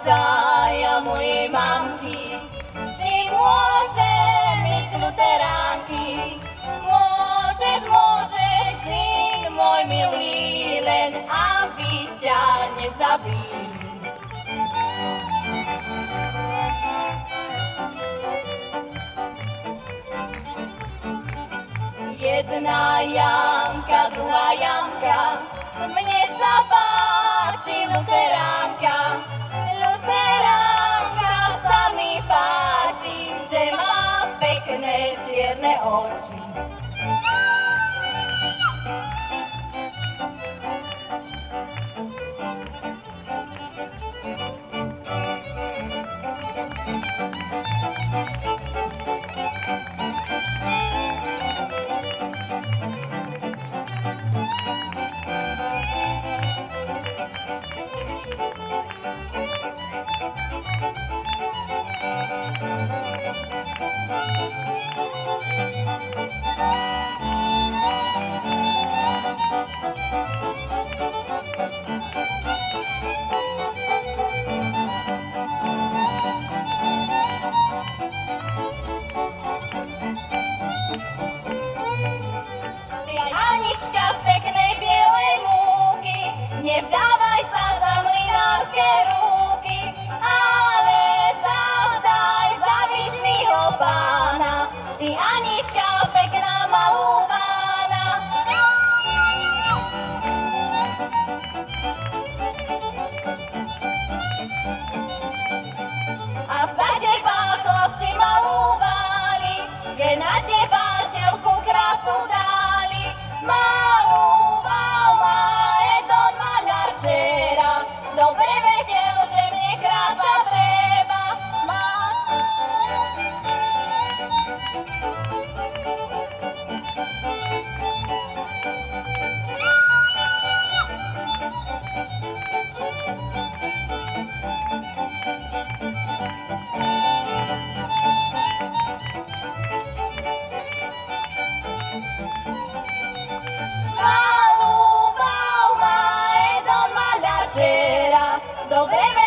Jezaja mojej mamki, ci możemy z gluteranki. Możesz, możesz, syn mój miły, len aby cię nie zabili. Jedna janka, druga janka, mnie zobaczy lutera. forte Anička z peknej bielej múky, nevdávaj sa za mlinárske ruky, ale zavdaj za vyšného pána. Ty Anička pekná malúvaná. A za teba chlapci malúvali, že na teba telku krásu dobry wydział. do